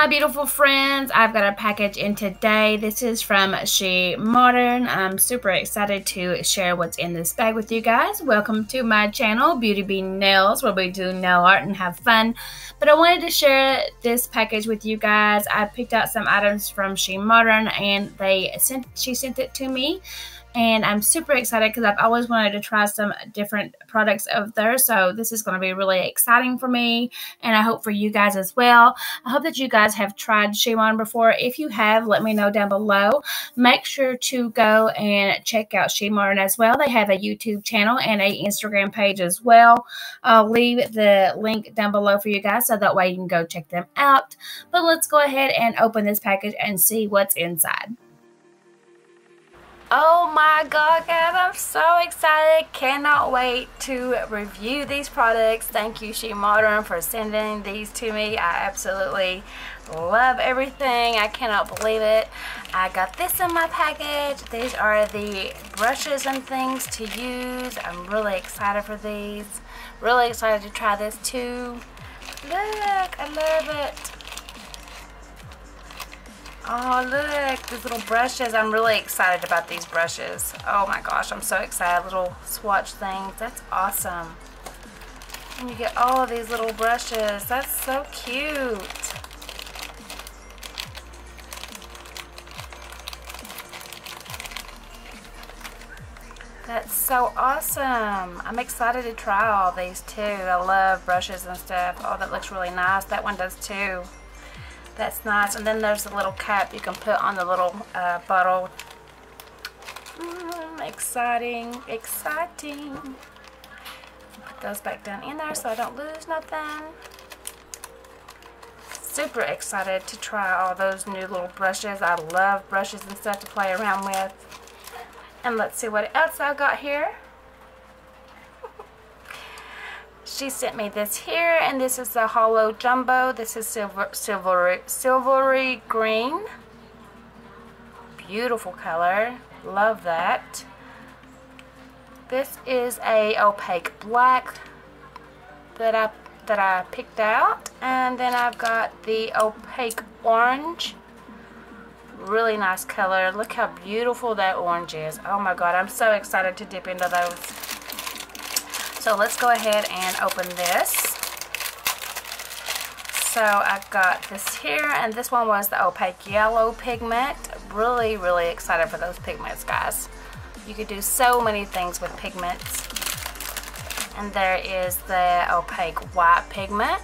My beautiful friends. I've got a package in today. This is from She Modern. I'm super excited to share what's in this bag with you guys. Welcome to my channel, Beauty Bee Nails, where we do nail art and have fun. But I wanted to share this package with you guys. I picked out some items from She Modern, and they sent she sent it to me and I'm super excited because I've always wanted to try some different products of theirs. So this is going to be really exciting for me, and I hope for you guys as well. I hope that you guys have tried She Modern before. If you have, let me know down below. Make sure to go and check out She Modern as well. They have a YouTube channel and a Instagram page as well. I'll leave the link down below for you guys so that way you can go check them out. But let's go ahead and open this package and see what's inside. Oh my god guys, I'm so excited. Cannot wait to review these products. Thank you She Modern for sending these to me. I absolutely love everything. I cannot believe it. I got this in my package. These are the brushes and things to use. I'm really excited for these. Really excited to try this too. Look, I love it. Oh, look, these little brushes. I'm really excited about these brushes. Oh my gosh, I'm so excited. Little swatch things. That's awesome. And you get all of these little brushes. That's so cute. That's so awesome. I'm excited to try all these too. I love brushes and stuff. Oh, that looks really nice. That one does too. That's nice. And then there's a little cap you can put on the little uh, bottle. Mm, exciting, exciting. Put those back down in there so I don't lose nothing. Super excited to try all those new little brushes. I love brushes and stuff to play around with. And let's see what else I got here she sent me this here and this is the Holo Jumbo. This is silver, silvery, silvery green. Beautiful color. Love that. This is a opaque black that I that I picked out. And then I've got the opaque orange. Really nice color. Look how beautiful that orange is. Oh my god, I'm so excited to dip into those. So let's go ahead and open this. So I've got this here, and this one was the opaque yellow pigment. Really, really excited for those pigments, guys. You could do so many things with pigments. And there is the opaque white pigment.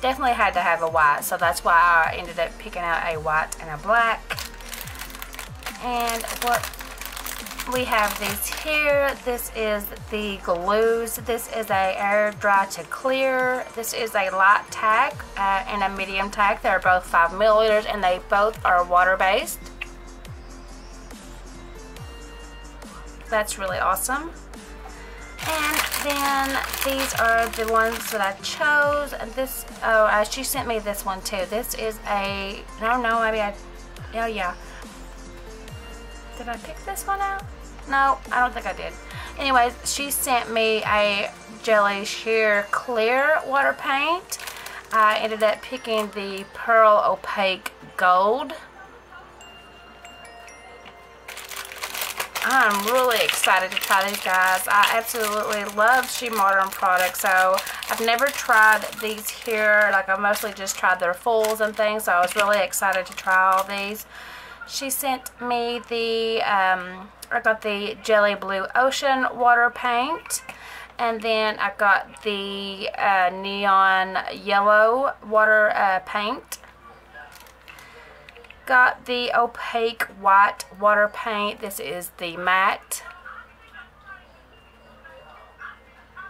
Definitely had to have a white, so that's why I ended up picking out a white and a black. And what we have these here. This is the glues. This is a air dry to clear. This is a light tack uh, and a medium tack. They're both 5 milliliters and they both are water based. That's really awesome. And then these are the ones that I chose. This, oh, uh, she sent me this one too. This is a, no, no, maybe I, oh yeah. Did I pick this one out? No, I don't think I did. Anyways, she sent me a Jelly Sheer Clear water paint. I ended up picking the Pearl Opaque Gold. I'm really excited to try these guys. I absolutely love She Modern products. So I've never tried these here. Like I mostly just tried their fulls and things. So I was really excited to try all these. She sent me the, um, I got the Jelly Blue Ocean water paint. And then I got the uh, neon yellow water uh, paint. Got the opaque white water paint. This is the matte.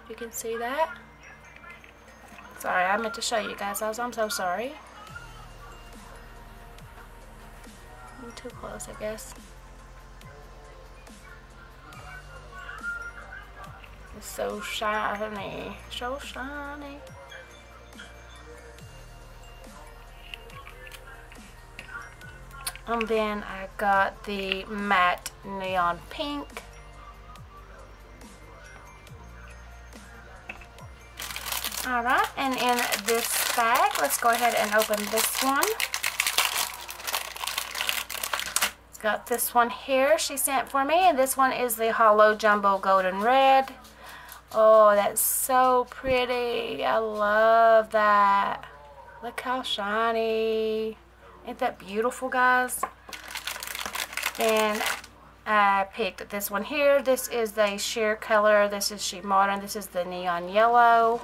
You can see that. Sorry, I meant to show you guys. I'm so sorry. I'm too close, I guess. So shiny, so shiny. And then I got the matte neon pink. Alright, and in this bag, let's go ahead and open this one. Got this one here she sent for me, and this one is the Holo Jumbo Golden Red. Oh, that's so pretty. I love that. Look how shiny. Ain't that beautiful, guys? And I picked this one here. This is the sheer color. This is She Modern. This is the neon yellow.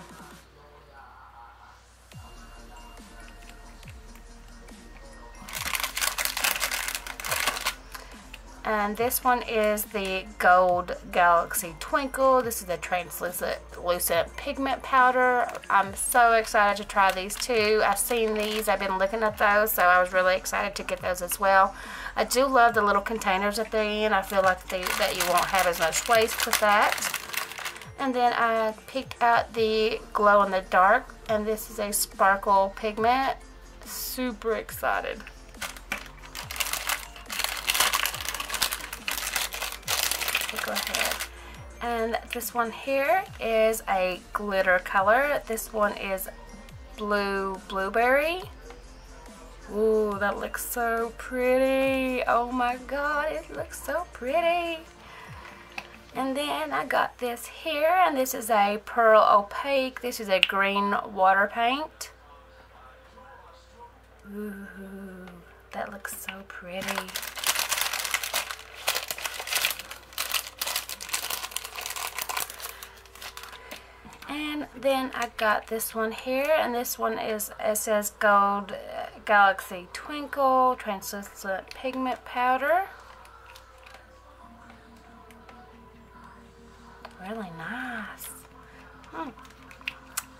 And this one is the Gold Galaxy Twinkle. This is the translucent lucent pigment powder. I'm so excited to try these too. I've seen these. I've been looking at those, so I was really excited to get those as well. I do love the little containers at the end. I feel like they, that you won't have as much waste with that. And then I picked out the glow in the dark, and this is a sparkle pigment. Super excited. Go ahead. And this one here is a glitter color. This one is blue blueberry. Ooh, that looks so pretty. Oh my god, it looks so pretty. And then I got this here, and this is a pearl opaque. This is a green water paint. Ooh, that looks so pretty. And then I got this one here, and this one is, it says Gold Galaxy Twinkle Translucent Pigment Powder. Really nice. Hmm.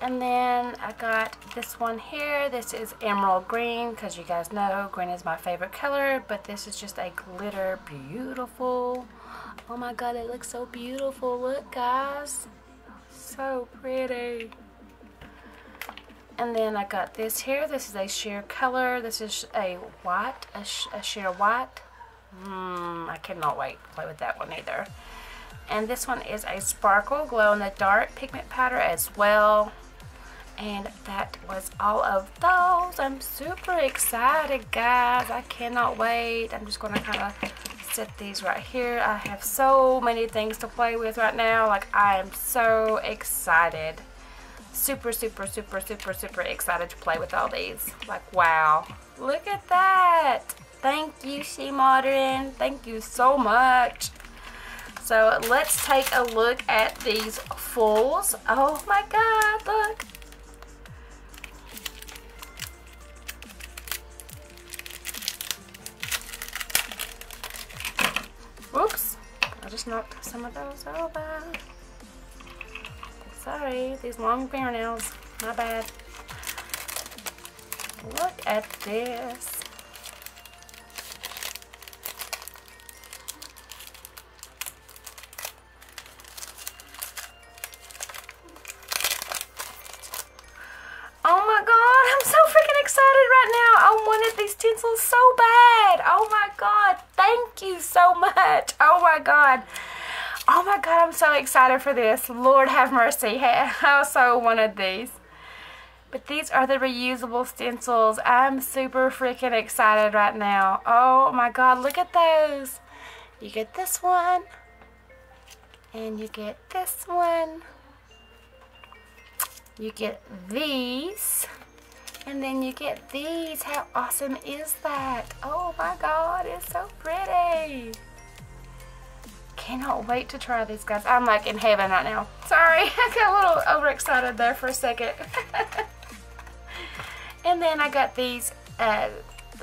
And then I got this one here. This is emerald green because you guys know green is my favorite color. But this is just a glitter beautiful. Oh my god, it looks so beautiful. Look guys so pretty. And then I got this here. This is a sheer color. This is a white, a, a sheer white. Mmm, I cannot wait to play with that one either. And this one is a sparkle glow in the dark pigment powder as well. And that was all of those. I'm super excited, guys. I cannot wait. I'm just going to kind of set these right here. I have so many things to play with right now. Like, I am so excited. Super, super, super, super, super excited to play with all these. Like, wow. Look at that. Thank you, She Modern. Thank you so much. So, let's take a look at these fulls. Oh my god, look. Knocked some of those over. Sorry, these long fingernails, my bad. Look at this. Oh my god, I'm so freaking excited right now. I wanted these tinsels so bad. Oh my god, thank you so much. Oh my God. Oh my God, I'm so excited for this. Lord have mercy. I also wanted these. But these are the reusable stencils. I'm super freaking excited right now. Oh my God, look at those. You get this one. And you get this one. You get these. And then you get these. How awesome is that? Oh my god, it's so pretty. Cannot wait to try these guys. I'm like in heaven right now. Sorry, I got a little overexcited there for a second. and then I got these uh,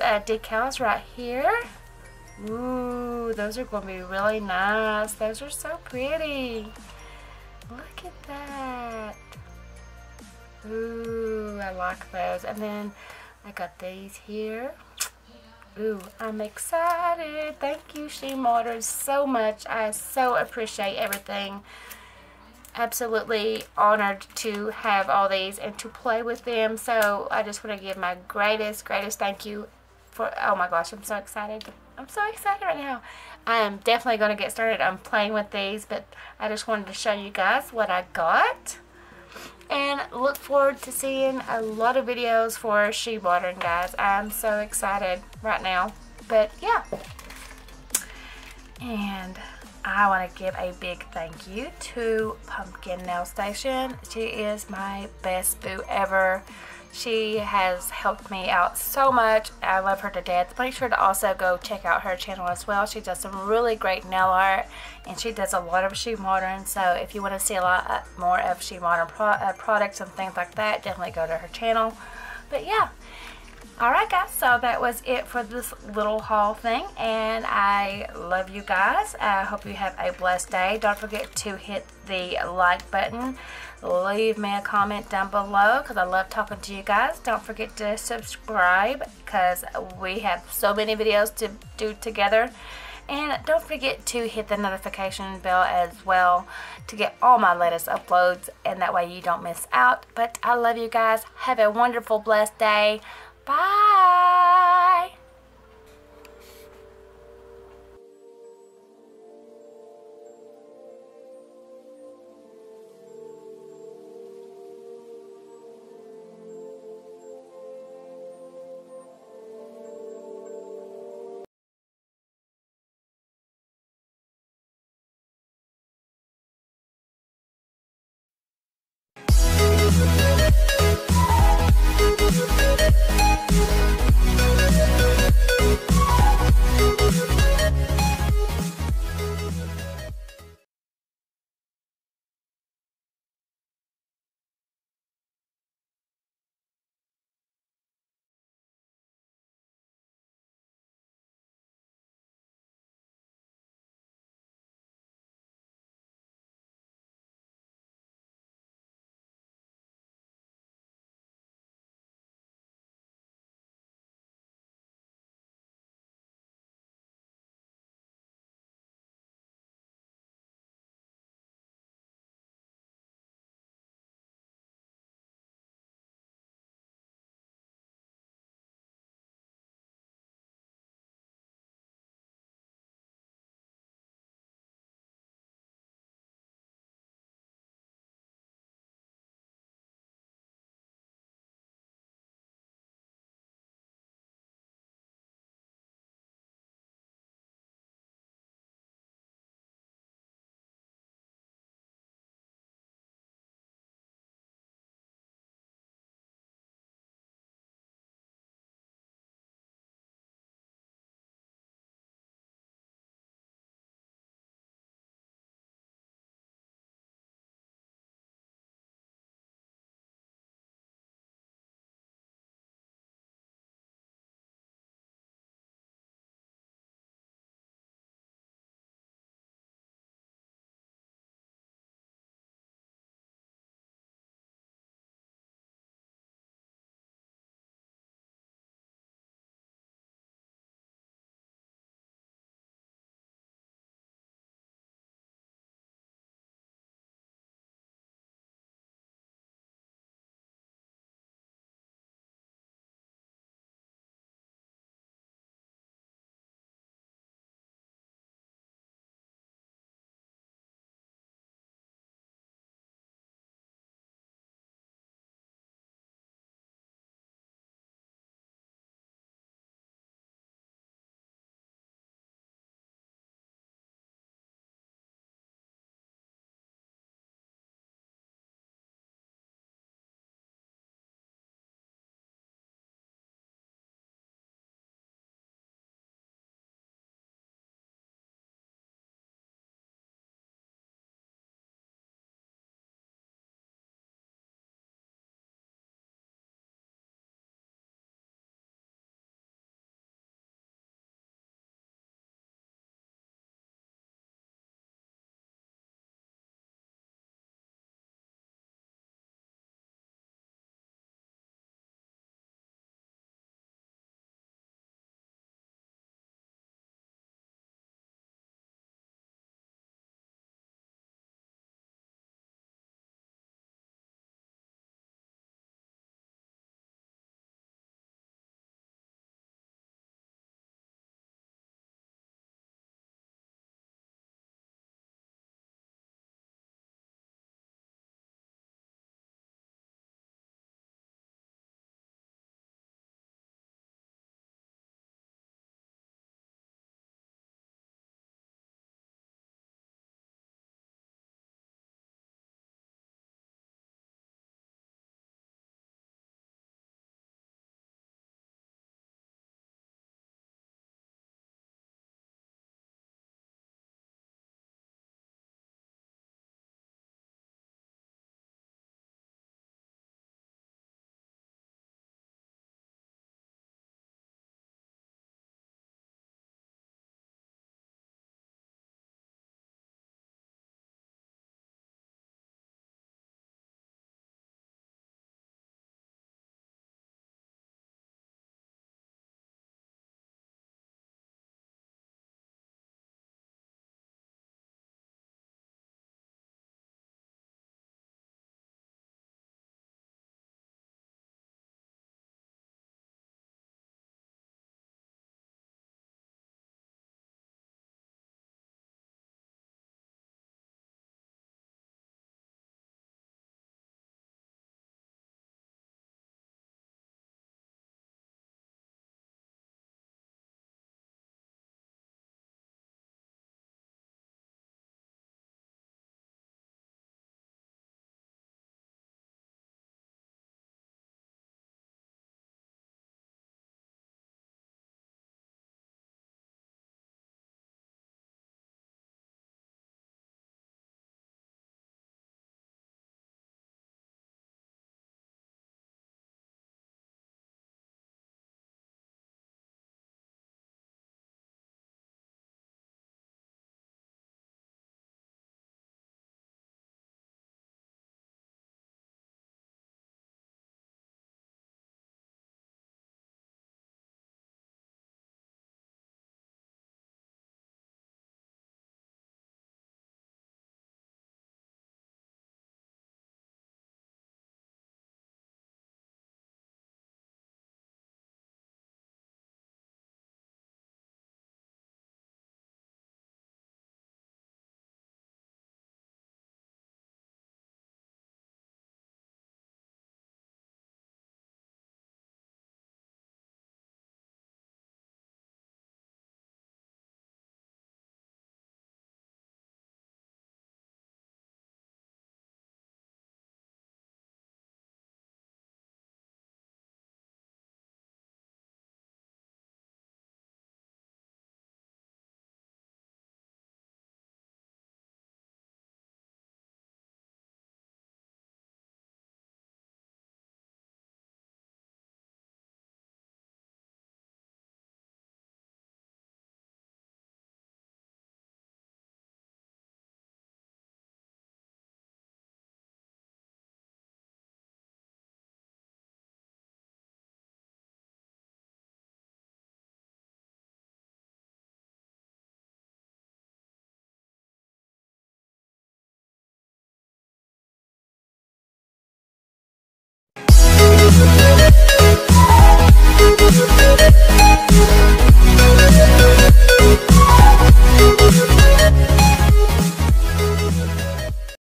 uh, decals right here. Ooh, those are going to be really nice. Those are so pretty. Look at that. Ooh, I like those. And then I got these here. Ooh, I'm excited. Thank you, She Modern, so much. I so appreciate everything. Absolutely honored to have all these and to play with them. So I just want to give my greatest, greatest thank you for, oh my gosh, I'm so excited. I'm so excited right now. I am definitely going to get started on playing with these, but I just wanted to show you guys what I got. And look forward to seeing a lot of videos for She Modern, guys. I'm so excited right now. But yeah. And I want to give a big thank you to Pumpkin Nail Station. She is my best boo ever. She has helped me out so much. I love her to death. Make sure to also go check out her channel as well. She does some really great nail art and she does a lot of She Modern. So if you want to see a lot uh, more of She Modern pro uh, products and things like that, definitely go to her channel. But yeah. Alright guys, so that was it for this little haul thing and I love you guys. I hope you have a blessed day. Don't forget to hit the like button leave me a comment down below because I love talking to you guys. Don't forget to subscribe because we have so many videos to do together. And don't forget to hit the notification bell as well to get all my latest uploads and that way you don't miss out. But I love you guys. Have a wonderful, blessed day. Bye.